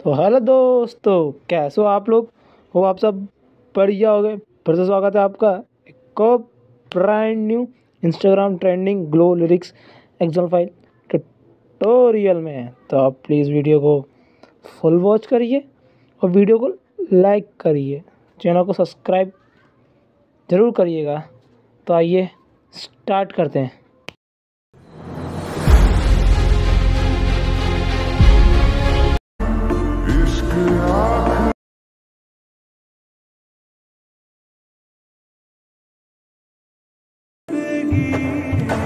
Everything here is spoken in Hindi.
तो हेलो दोस्तों, कैसे हो आप लोग? हो आप सब बढ़िया हो गए। फिर से स्वागत है आपका एक brand new Instagram trending glow lyrics Excel file tutorial में। तो आप प्लीज़ वीडियो को फुल वॉच करिए और वीडियो को लाइक करिए। चैनल को सब्सक्राइब ज़रूर करिएगा। तो आइए स्टार्ट करते हैं। dia.